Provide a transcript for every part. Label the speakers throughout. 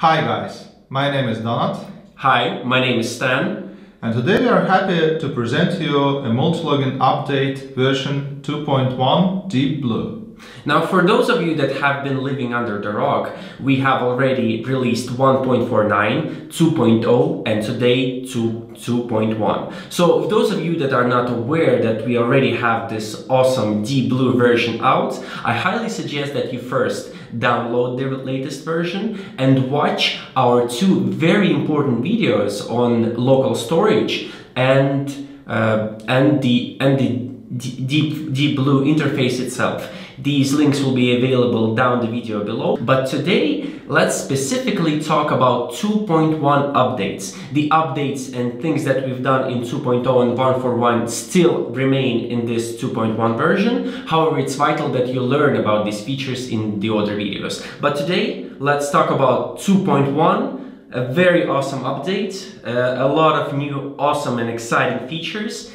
Speaker 1: Hi guys, my name is Donat
Speaker 2: Hi, my name is Stan.
Speaker 1: and today we are happy to present you a multi-login update version 2.1 Deep Blue.
Speaker 2: Now, for those of you that have been living under the rock, we have already released 1.49, 2.0, and today 2, 2.1. So, if those of you that are not aware that we already have this awesome Deep Blue version out, I highly suggest that you first download the latest version and watch our two very important videos on local storage and uh, and the and the deep deep blue interface itself these links will be available down the video below. But today let's specifically talk about 2.1 updates. The updates and things that we've done in 2.0 and 1.4.1 still remain in this 2.1 version. However it's vital that you learn about these features in the other videos. But today let's talk about 2.1 a very awesome update uh, a lot of new awesome and exciting features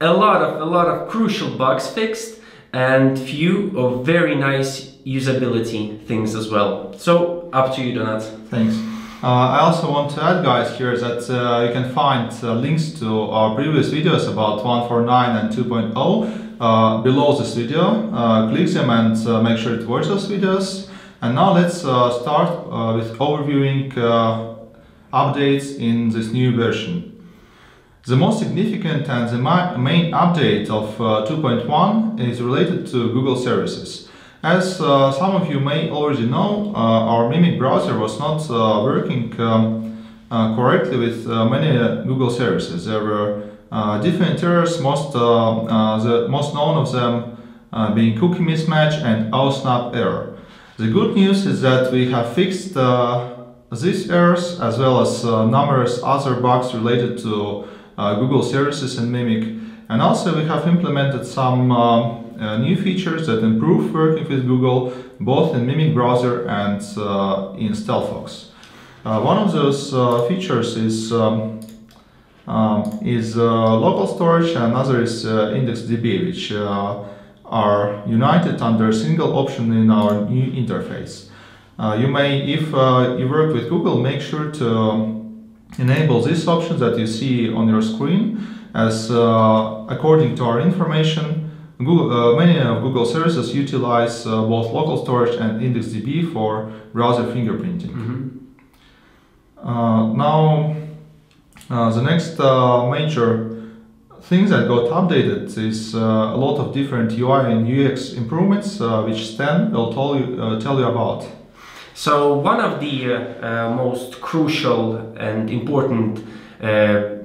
Speaker 2: a lot of a lot of crucial bugs fixed and few of very nice usability things as well. So up to you, Donat.
Speaker 1: Thanks. Uh, I also want to add guys here that uh, you can find uh, links to our previous videos about 149 and 2.0 uh, below this video. Uh, click them and uh, make sure to watch those videos. And now let's start with overviewing updates in this new version. The most significant and the ma- main update of uh, 2.1 is related to Google services. As uh, some of you may already know, uh, our Mimic browser was not uh, working um, uh, correctly with uh, many Google services. There were different errors, most, the most known of them being cookie mismatch and OSNAP error. The good news is that we have fixed these errors as well as numerous other bugs related to Google services and Mimic. And also we have implemented some um, uh, new features that improve working with Google both in Mimic browser and uh, in StealthFox. Uh, one of those uh, features is um, um, is uh, local storage and another is uh, IndexedDB, which uh, are united under a single option in our new interface. Uh, you may, if uh, you work with Google, make sure to enable these options that you see on your screen as uh, according to our information, Google, uh, many of Google services utilize uh, both local storage and IndexedDB for browser fingerprinting. Uh, now, uh, the next uh, major thing that got updated is uh, a lot of different UI and UX improvements, uh, which Stan will tell you, uh, tell you about.
Speaker 2: So one of the uh, uh, most crucial and important uh,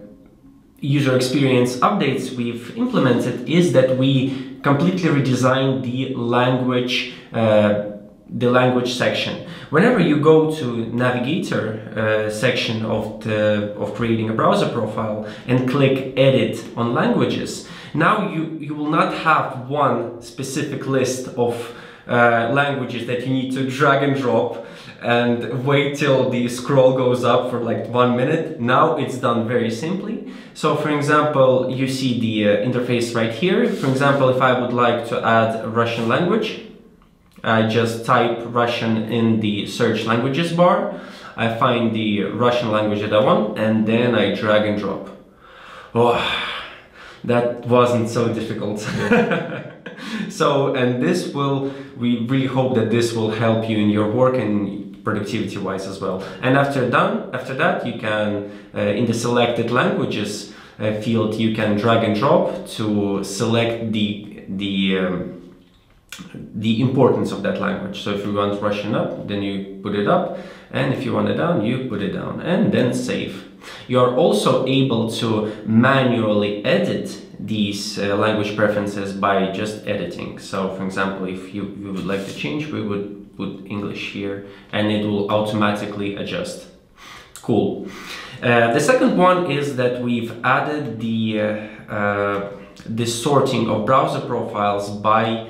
Speaker 2: user experience updates we've implemented is that we completely redesigned the language uh, the language section. Whenever you go to navigator uh, section of the of creating a browser profile and click edit on languages, now you you will not have one specific list of uh, languages that you need to drag and drop and wait till the scroll goes up for like one minute. Now it's done very simply. So for example, you see the uh, interface right here. For example, if I would like to add Russian language, I just type Russian in the search languages bar. I find the Russian language that I want and then I drag and drop. Oh, that wasn't so difficult. so, and this will, we really hope that this will help you in your work and productivity wise as well. And after done, after that, you can, uh, in the selected languages uh, field, you can drag and drop to select the, the, um, the importance of that language. So if you want Russian up, then you put it up, and if you want it down, you put it down, and then save. You are also able to manually edit these uh, language preferences by just editing. So for example, if you, you would like to change, we would put English here, and it will automatically adjust. Cool. Uh, the second one is that we've added the, uh, uh, the sorting of browser profiles by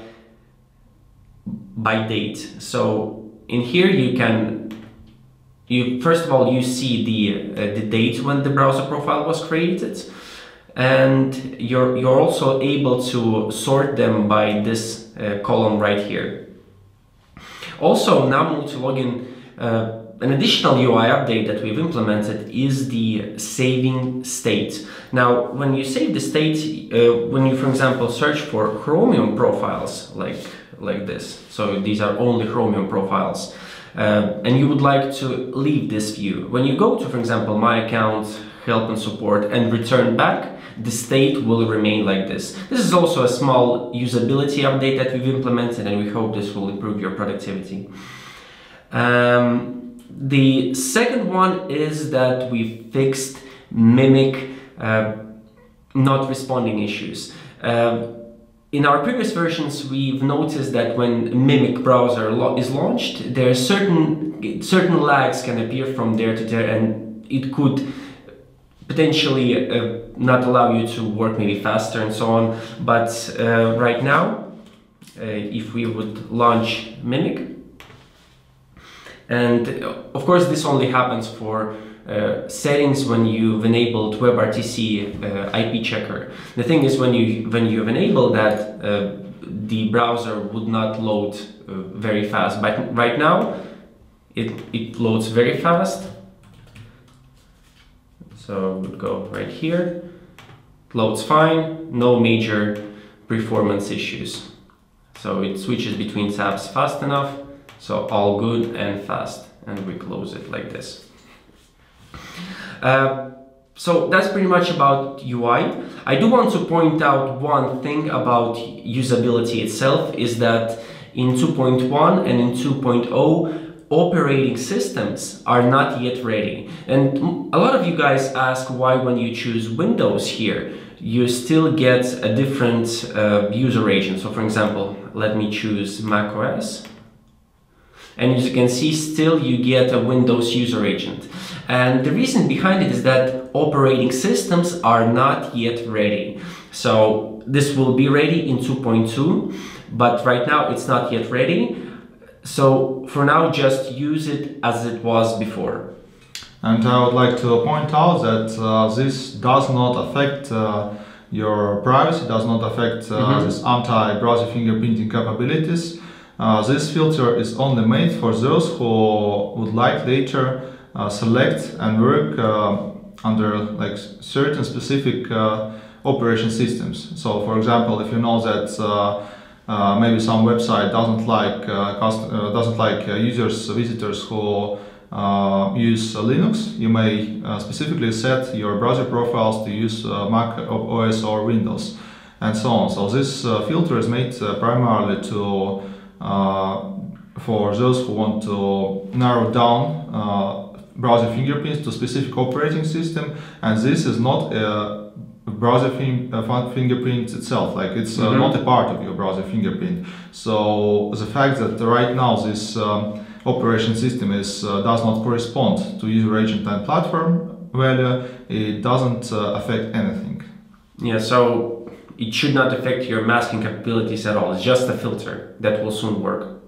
Speaker 2: by date. So in here you can you first of all you see the uh, the date when the browser profile was created and you're you're also able to sort them by this uh, column right here. Also now multi-login uh, an additional UI update that we've implemented is the saving state. Now, when you save the state, uh, when you, for example, search for Chromium profiles like like this, so these are only Chromium profiles, uh, and you would like to leave this view. When you go to, for example, my account, help and support, and return back, the state will remain like this. This is also a small usability update that we've implemented, and we hope this will improve your productivity. Um, the second one is that we fixed mimic uh, not responding issues. Uh, in our previous versions, we've noticed that when Mimic browser is launched, there are certain certain lags can appear from there to there, and it could potentially uh, not allow you to work maybe faster and so on. But uh, right now, uh, if we would launch Mimic, and uh, of course, this only happens for uh, settings when you've enabled WebRTC uh, IP checker. The thing is, when you when you've enabled that, the browser would not load very fast. But right now, it it loads very fast. So we'll go right here. loads fine, no major performance issues. So it switches between tabs fast enough so all good and fast. And we close it like this. Uh, so that's pretty much about UI. I do want to point out one thing about usability itself is that in 2.1 and in 2.0 operating systems are not yet ready. And a lot of you guys ask why when you choose Windows here, you still get a different uh, user agent. So for example, let me choose Mac OS and as you can see still you get a Windows user agent and the reason behind it is that operating systems are not yet ready so this will be ready in 2.2 but right now it's not yet ready so for now just use it as it was before
Speaker 1: and I would like to point out that uh, this does not affect uh, your privacy, does not affect uh, mm -hmm. this anti-browser fingerprinting capabilities. Uh, this filter is only made for those who would like later uh, select and work uh, under like certain specific uh, operation systems. So for example, if you know that uh, uh, maybe some website doesn't like uh, uh, doesn't like uh, users visitors who use Linux, you may specifically set your browser profiles to use Mac OS or Windows and so on. So this filter is made primarily to uh, for those who want to narrow down uh, browser fingerprints to specific operating system and this is not a browser uh, fingerprint itself like it's uh, mm -hmm. not a part of your browser fingerprint so the fact that right now this um, operation system is uh, does not correspond to user agent and platform value it doesn't uh, affect anything
Speaker 2: yeah so it should not affect your masking capabilities at all. It's just a filter that will soon work.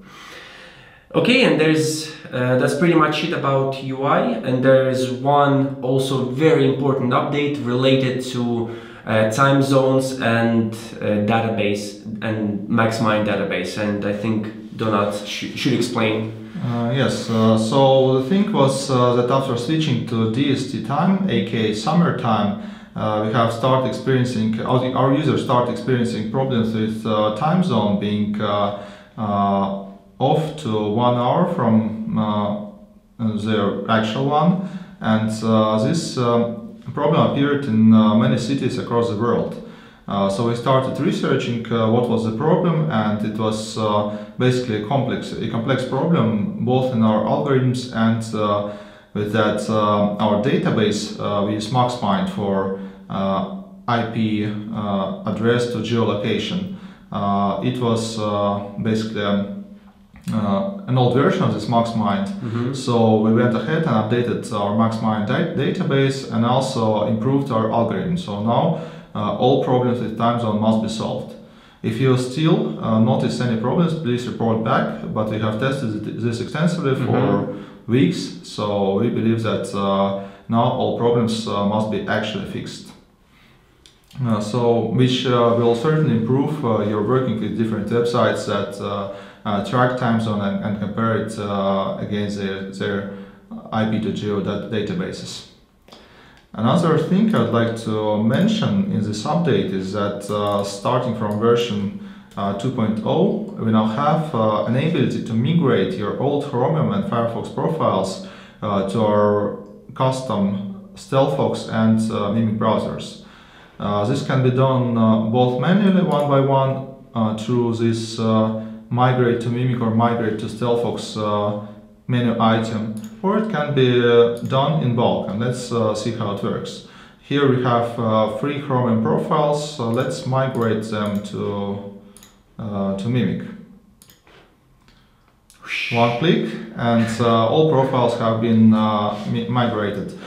Speaker 2: Okay, and there's uh, that's pretty much it about UI. And there is one also very important update related to uh, time zones and uh, database and MaxMind database. And I think Donat sh should explain.
Speaker 1: Uh, yes, uh, so the thing was uh, that after switching to DST time, aka summer time, uh, we have started experiencing, our users start experiencing problems with uh, time zone being off to one hour from their actual one. And this um, problem appeared in many cities across the world. Uh, so we started researching uh, what was the problem and it was uh, basically a complex, a complex problem both in our algorithms and with that our database we use MaxMind for uh, IP uh, address to geolocation. Uh, it was basically um, uh, an old version of this MaxMind. Mm -hmm. So we went ahead and updated our MaxMind da database and also improved our algorithm. So now uh, all problems with time zone must be solved. If you still uh, notice any problems, please report back. But we have tested this extensively for mm -hmm. weeks, so we believe that now all problems must be actually fixed. Uh, so, which uh, will certainly improve uh, your working with different websites that uh, uh, track time zone and, and compare it uh, against their, their IP2Geo databases. Another thing I'd like to mention in this update is that uh, starting from version uh, 2.0, we now have uh, an ability to migrate your old Chromium and Firefox profiles uh, to our custom Stealthfox and uh, Mimic browsers. Uh, this can be done uh, both manually, one by one, uh, through this uh, migrate to Mimic or migrate to Stealthfox uh, menu item, or it can be uh, done in bulk. And let's uh, see how it works. Here we have uh, three Chromium profiles. So let's migrate them to to Mimic. One click, and all profiles have been migrated.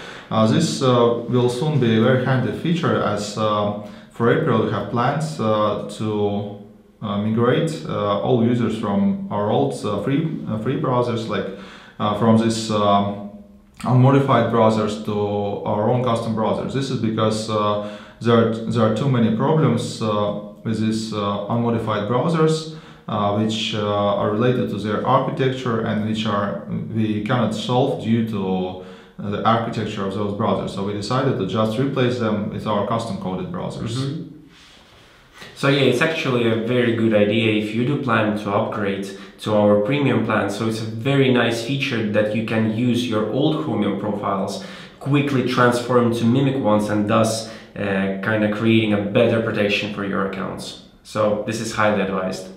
Speaker 1: This will soon be a very handy feature as for April we have plans to migrate uh, all users from our old uh, free uh, free browsers like uh, from this unmodified browsers to our own custom browsers. This is because uh, there, are, there are too many problems uh, with these uh, unmodified browsers uh, which uh, are related to their architecture and which are we cannot solve due to uh, the architecture of those browsers. So we decided to just replace them with our custom coded browsers.
Speaker 2: Mhm. So yeah, it's actually a very good idea if you do plan to upgrade to our premium plan. So it's a very nice feature that you can use your old Chromium profiles, quickly transform to Mimic ones, and thus uh, kind of creating a better protection for your accounts. So this is highly advised.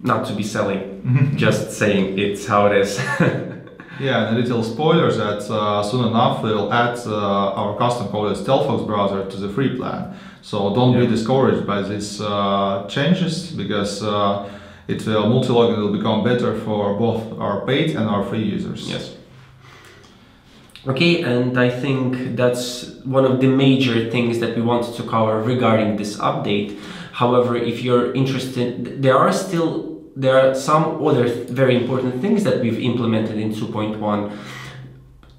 Speaker 2: Not to be silly, just saying it's how it is.
Speaker 1: Yeah, and a little spoiler that uh, soon enough we'll add uh, our custom coded Stealthfox browser to the free plan. So don't be discouraged by these uh, changes because uh, it will multi-login will become better for both our paid and our free users.
Speaker 2: Yes. Okay, and I think that's one of the major things that we wanted to cover regarding this update. However, if you're interested, there are still there are some other very important things that we've implemented in 2.1,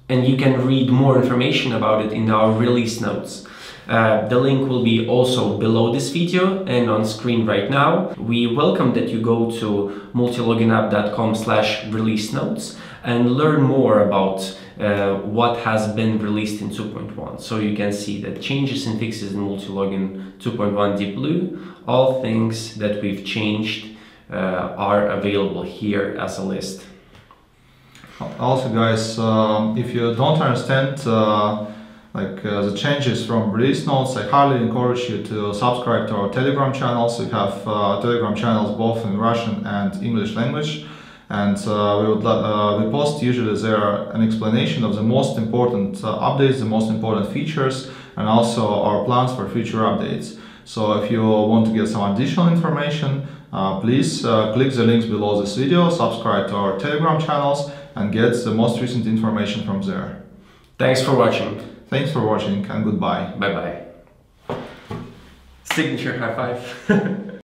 Speaker 2: and you can read more information about it in our release notes. Uh, the link will be also below this video and on screen right now. We welcome that you go to multiloginapp.com slash release notes and learn more about uh, what has been released in 2.1. So you can see that changes and fixes in multilogin 2.1 Deep Blue, all things that we've changed are available here as a list.
Speaker 1: Also, guys, um, if you don't understand uh, like uh, the changes from release notes, I highly encourage you to subscribe to our Telegram channels. We have uh, Telegram channels both in Russian and English language, and uh, we would uh, we post usually there an explanation of the most important uh, updates, the most important features, and also our plans for future updates. So if you want to get some additional information, uh, please uh, click the links below this video, subscribe to our Telegram channels, and get the most recent information from there.
Speaker 2: Thanks for watching.
Speaker 1: Thanks for watching and goodbye.
Speaker 2: Bye bye. Signature high five.